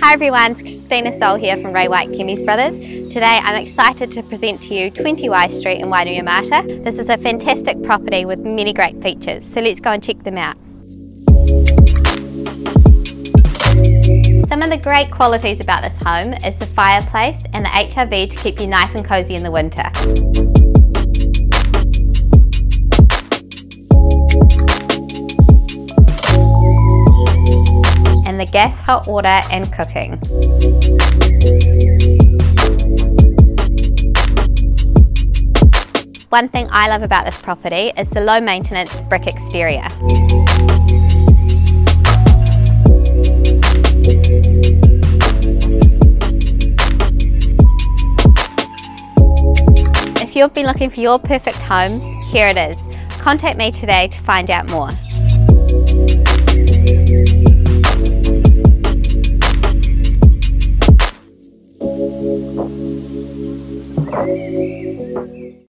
Hi everyone, it's Christina Soul here from Ray White Kemeys Brothers. Today I'm excited to present to you 20 Wise Street in Wainuiomata. This is a fantastic property with many great features, so let's go and check them out. Some of the great qualities about this home is the fireplace and the HRV to keep you nice and cosy in the winter. The gas hot water and cooking. One thing I love about this property is the low maintenance brick exterior. If you've been looking for your perfect home, here it is. Contact me today to find out more. Thank you.